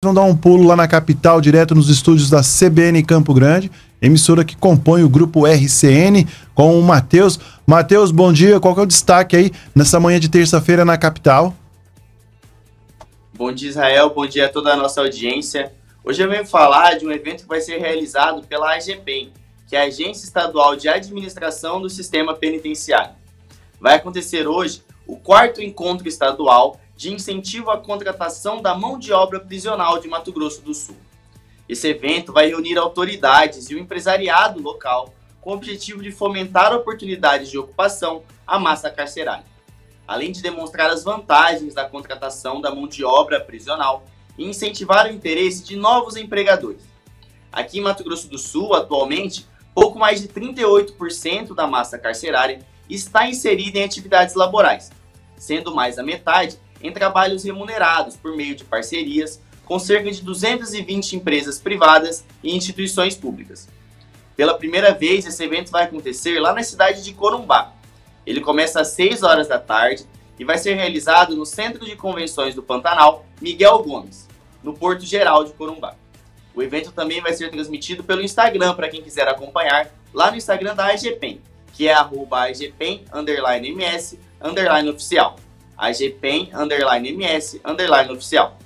vão dar um pulo lá na capital, direto nos estúdios da CBN Campo Grande, emissora que compõe o grupo RCN, com o Matheus. Matheus, bom dia. Qual que é o destaque aí nessa manhã de terça-feira na capital? Bom dia, Israel. Bom dia a toda a nossa audiência. Hoje eu venho falar de um evento que vai ser realizado pela AGPEM, que é a Agência Estadual de Administração do Sistema Penitenciário. Vai acontecer hoje o quarto encontro estadual de incentivo à contratação da mão de obra prisional de Mato Grosso do Sul. Esse evento vai reunir autoridades e o empresariado local com o objetivo de fomentar oportunidades de ocupação à massa carcerária, além de demonstrar as vantagens da contratação da mão de obra prisional e incentivar o interesse de novos empregadores. Aqui em Mato Grosso do Sul, atualmente, pouco mais de 38% da massa carcerária está inserida em atividades laborais, sendo mais da metade em trabalhos remunerados por meio de parcerias com cerca de 220 empresas privadas e instituições públicas. Pela primeira vez, esse evento vai acontecer lá na cidade de Corumbá. Ele começa às 6 horas da tarde e vai ser realizado no Centro de Convenções do Pantanal Miguel Gomes, no Porto Geral de Corumbá. O evento também vai ser transmitido pelo Instagram para quem quiser acompanhar, lá no Instagram da AGPEN, que é arroba MS, underline oficial. AGPEN, underline MS, underline oficial.